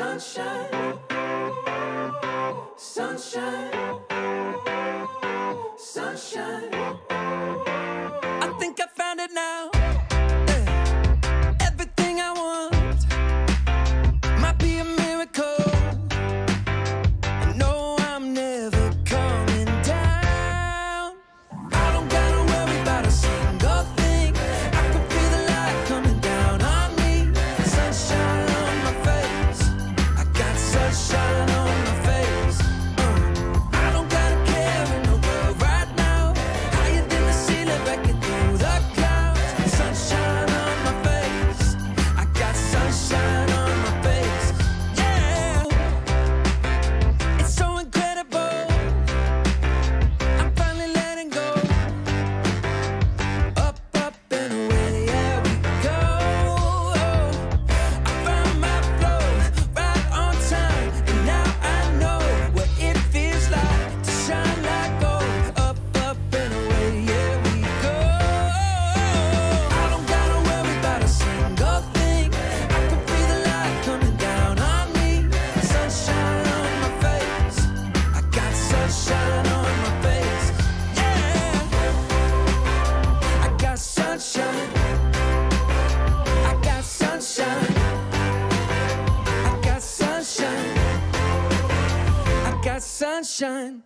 Sunshine. Sunshine. Sunshine. I think I found it now. sunshine. I got sunshine. I got sunshine. I got sunshine.